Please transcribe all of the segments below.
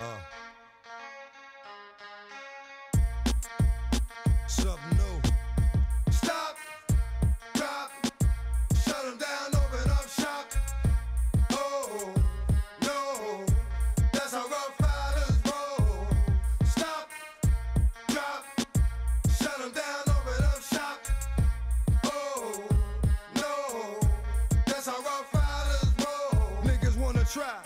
Uh. Something new. Stop, drop, shut them down, open up shop. Oh, no, that's how rough riders roll. Stop, drop, shut them down, open up shop. Oh, no, that's how rough riders roll. Niggas wanna try,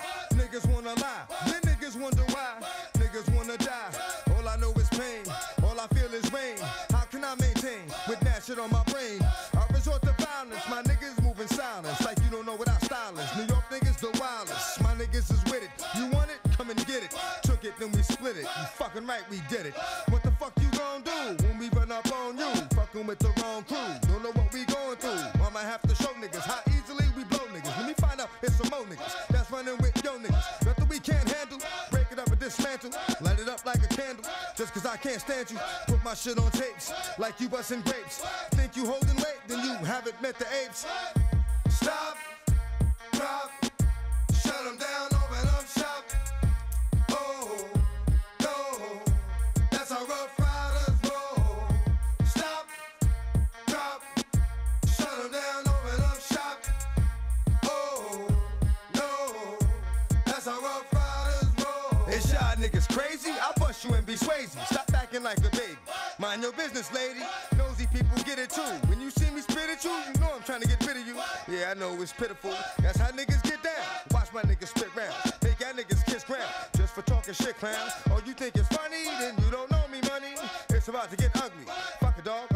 it. Then we split it. You fucking right, we did it. What the fuck you gon' do when we run up on you? Fucking with the wrong crew. Don't know what we going through. I'ma have to show niggas how easily we blow niggas. Let me find out it's some more niggas that's running with yo niggas. Nothing we can't handle. Break it up and dismantle. Light it up like a candle. Just cause I can't stand you. Put my shit on tapes like you busting grapes. Think you holding weight, then you haven't met the apes. Stop, It's y'all niggas crazy? I bust you and be Swayze. Stop acting like a baby. Mind your business, lady. Nosy people get it too. When you see me spit at you, you know I'm trying to get rid of you. Yeah, I know it's pitiful. That's how niggas get down. Watch my niggas spit round. Make y'all niggas kiss ground. Just for talking shit, clowns. Oh, you think it's funny? Then you don't know me, money. It's about to get ugly. Fuck a dog,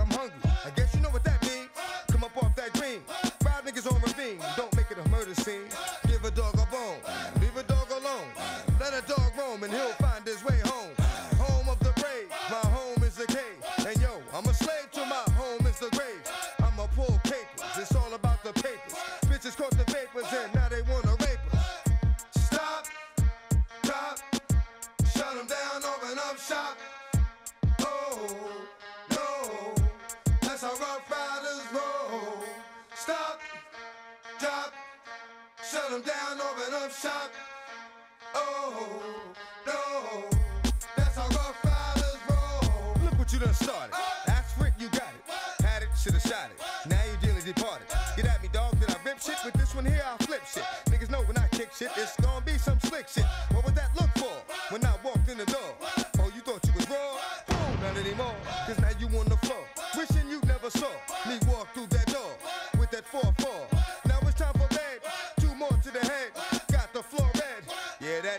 shop. Oh, no, that's how rough riders roll. Stop, drop, shut them down, open up shop. Oh, no, that's how rough riders roll. Look what you done started. Ask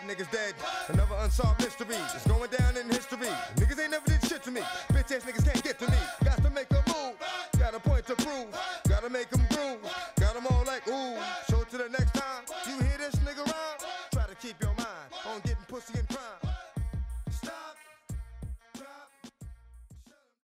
niggas dead. Another unsolved mystery. It's going down in history. Niggas ain't never did shit to me. Bitch ass niggas can't get to me. Got to make a move. Got a point to prove. Gotta make them groove. Got them all like ooh. Show to the next time, you hear this nigga rhyme? Try to keep your mind on getting pussy and crime.